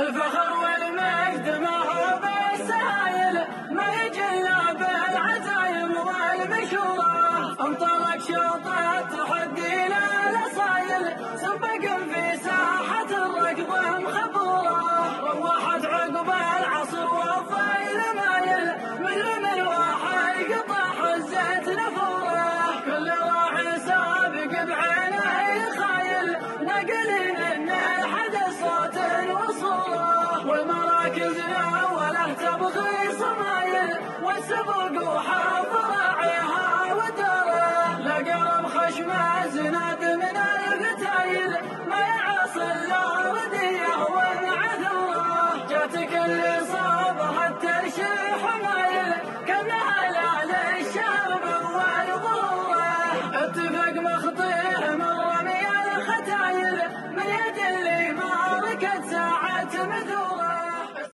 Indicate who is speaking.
Speaker 1: الفخر والمجد ما هو بالسهايل ما يجي الا بالعزايم والمشوره جلدنا ولا تبغي صنايل والسبق وحرف راعيها ودرى لا قلم خشمة زناد من القتايل ما يعصي إلا رديه وانعت الله جاتك اللي صابها الترشيح مايل كم لها لا للشرب اتفق مخطيه من رمي الختايل من اللي ما ركت